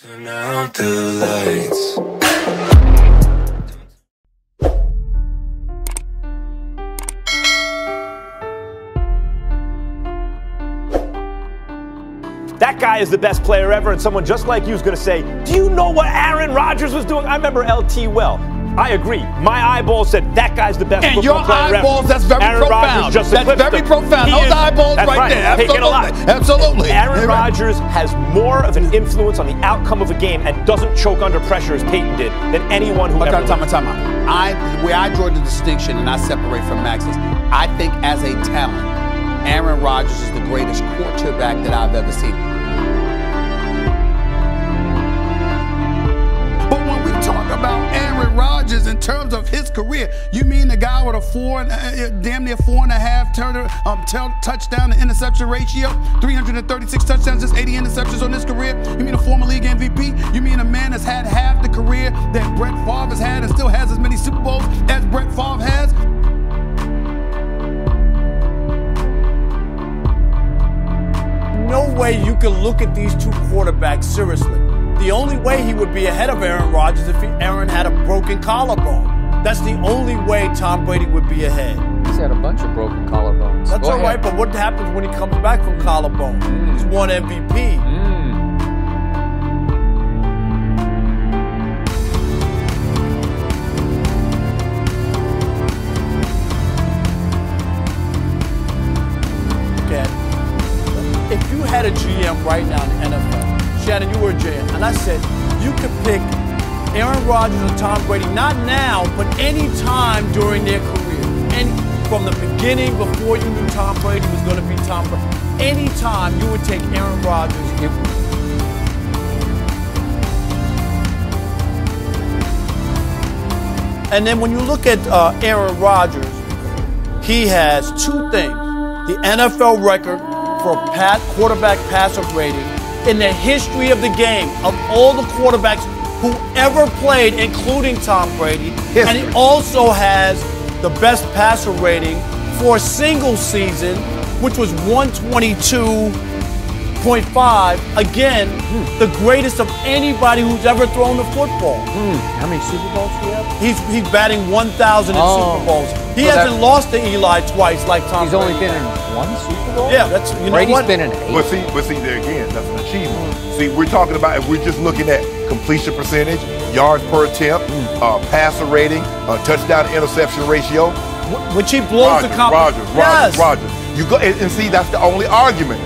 Turn out the lights. That guy is the best player ever, and someone just like you is going to say, Do you know what Aaron Rodgers was doing? I remember LT well. I agree. My eyeballs said that guy's the best and your eyeballs, that's very Aaron profound. Rodgers just that's very him. profound. He Those is- eyeballs that's right, there. Taking a lot. Absolutely. Absolutely. Aaron. Rodgers has more of an influence on the outcome of a game and doesn't choke under pressure as Peyton did than anyone who ever time lived. time. I, where I draw the distinction and I separate from Max is I think as a talent, Aaron Rodgers is the greatest quarterback that I've ever seen. Rodgers in terms of his career, you mean the guy with a four, and, uh, damn near four and a half turner, um, touchdown to interception ratio, 336 touchdowns, just 80 interceptions on his career? You mean a former league MVP? You mean a man that's had half the career that Brett Favre has had and still has as many Super Bowls as Brett Favre has? no way you can look at these two quarterbacks seriously. The only way he would be ahead of Aaron Rodgers if he, Aaron had a broken collarbone. That's the only way Tom Brady would be ahead. He's had a bunch of broken collarbones. That's Go all right, ahead. but what happens when he comes back from collarbone? He's won MVP. Mm. Okay. If you had a GM right now in the NFL, Shannon, you were GM, and I said you could pick Aaron Rodgers or Tom Brady, not now, but any time during their career. And from the beginning, before you knew Tom Brady was going to be Tom Brady, any time you would take Aaron Rodgers. If, and then when you look at uh, Aaron Rodgers, he has two things the NFL record for pat, quarterback passer rating in the history of the game of all the quarterbacks who ever played, including Tom Brady. And he also has the best passer rating for a single season, which was 122.5. Again, the greatest of anybody who's ever thrown the football. How many Super Bowls do you have? He's, he's batting 1,000 in Oh. Super Bowls. He So hasn't lost to Eli twice like Tom He's only been in one Super Bowl? Yeah, that's you know Brady's what? been in eight. But see, but see there again, that's an achievement. See, we're talking about if we're just looking at completion percentage, yards per attempt, uh, passer rating, uh, touchdown interception ratio. Which he blows Rodgers, the comp- Rodgers, Rodgers, Yes. Rodgers. You go and, and see that's the only argument.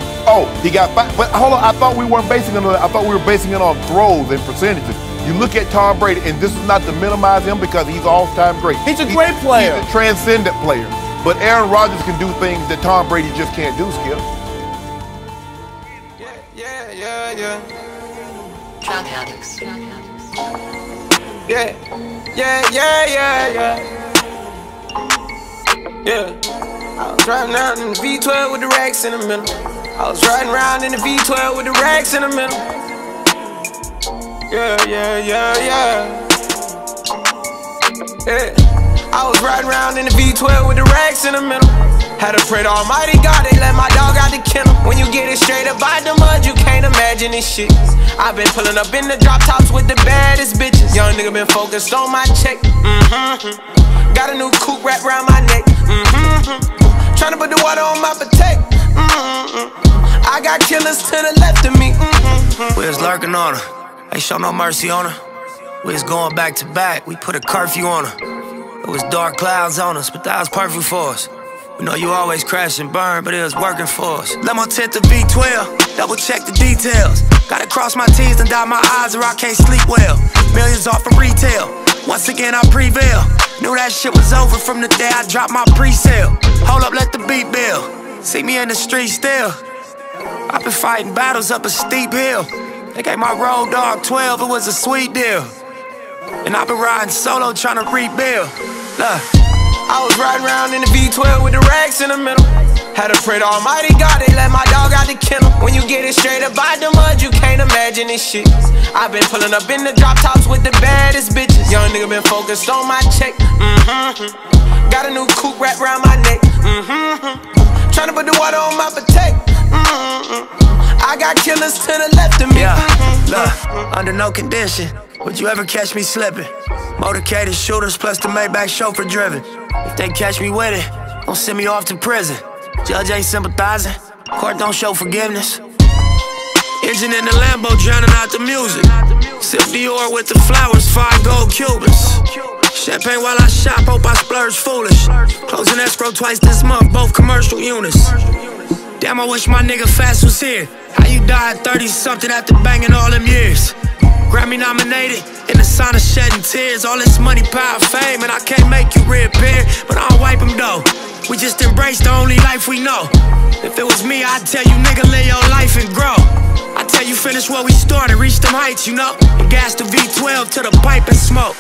He got five. But hold on, I thought we weren't basing it on. I thought we were basing it on throws and percentages. You look at Tom Brady, and this is not to minimize him because he's all-time great. He's a great player. He's a transcendent player. But Aaron Rodgers can do things that Tom Brady just can't do, Skip. Yeah, yeah, yeah. yeah. Drug addicts. Yeah, yeah, yeah, yeah, yeah. Yeah. I was riding around in the V12 with the racks in the middle. I was riding around in the V12 with the racks in the middle. Yeah, yeah, yeah, yeah. Yeah. I was riding around in the V12 with the racks in the middle. Had to pray to Almighty God, they let my dog out the kennel. When you get it straight up by the mud, you can't imagine this shit. I've been pulling up in the drop tops with the baddest bitches. Young nigga been focused on my check. Mm-hmm. Got a new coupe wrapped around my neck. Mm-hmm. Tryna put the water on my Patek. Mm-hmm. I got killers to the left of me. Mm-hmm. We was lurking on her. Ain't show no mercy on her. We was going back to back. We put a curfew on her. It was dark clouds on us, but that was perfect for us. We know you always crash and burn, but it was working for us. Let my tent to V12, double check the details. Gotta cross my T's and dot my I's or I can't sleep well. Millions off of retail. Once again, I prevail. Knew that shit was over from the day I dropped my pre-sale. Hold up, let the beat build. See me in the street still. I've been fighting battles up a steep hill. They gave my road dog 12, it was a sweet deal. And I've been riding solo trying to rebuild. Look. I was riding around in the V12 with the racks in the middle. Had to pray to Almighty God, they let my dog out the kennel. When you get it straight up by the mud, you can't imagine this shit. I've been pulling up in the drop tops with the baddest bitches. Young nigga been focused on my check. Mm-hmm. Got a new coupe wrapped around my neck. Mm-hmm. Tryna put the water on my Patek. Mm-hmm. I got killers to the left of me. Yeah, Mm-hmm. look, under no condition would you ever catch me slipping. Motorcaded shooters plus the Maybach chauffeur driven. If they catch me with it, don't send me off to prison. Judge ain't sympathizing, court don't show forgiveness. Engine in the Lambo drowning out the music. Sip Dior with the flowers, five gold Cubans. Champagne while I shop, hope I splurge foolish. Closing escrow twice this month, both commercial units. Damn, I wish my nigga Fatts was here. How you died 30 something after banging all them years? Grammy nominated, in the sign of shedding tears. All this money, power, fame, and I can't make you reappear, but I'll wipe them though. We just embrace the only life we know. If it was me, I'd tell you, nigga, live your life and grow. I tell you, finish where we started, reach them heights, you know. And gas the V12 to the pipe and smoke.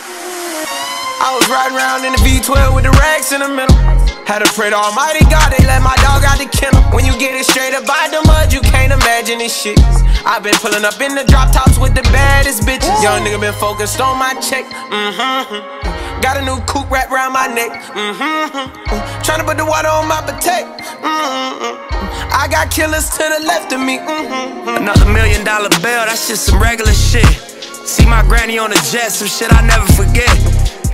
I was riding around in the V12 with the racks in the middle. Had to pray to Almighty God, they let my dog out the kennel. When you get it straight up by the mud, you can't imagine this shit. I've been pulling up in the drop tops with the baddest bitches. Young nigga been focused on my check. Mm-hmm. Got a new coupe wrapped around my neck. Mm-hmm. Trying to put the water on my Patek. Mm-hmm. I got killers to the left of me. Mm-hmm. Another million dollar bill, that's just some regular shit. See my granny on the jet, some shit I never forget.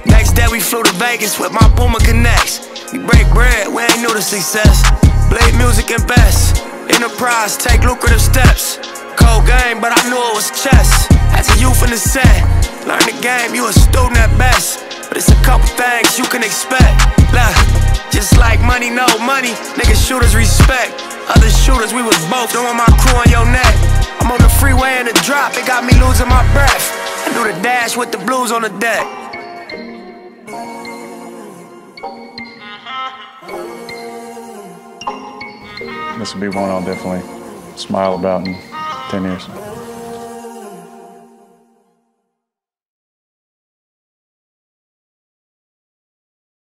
Next day we flew to Vegas with my Puma Connects. We break bread, we ain't new to success. Blade music and best. Enterprise, take lucrative steps. Cold game, but I knew it was chess. As a youth in the set, learn the game, you a student at best. But it's a couple things you can expect. Look, just like money, no money, niggas shooters respect. Other shooters, we was both, want my crew on your neck. I'm on the freeway in the drop, it got me losing my breath. I do the dash with the blues on the deck. This will be one I'll definitely smile about in 10 years.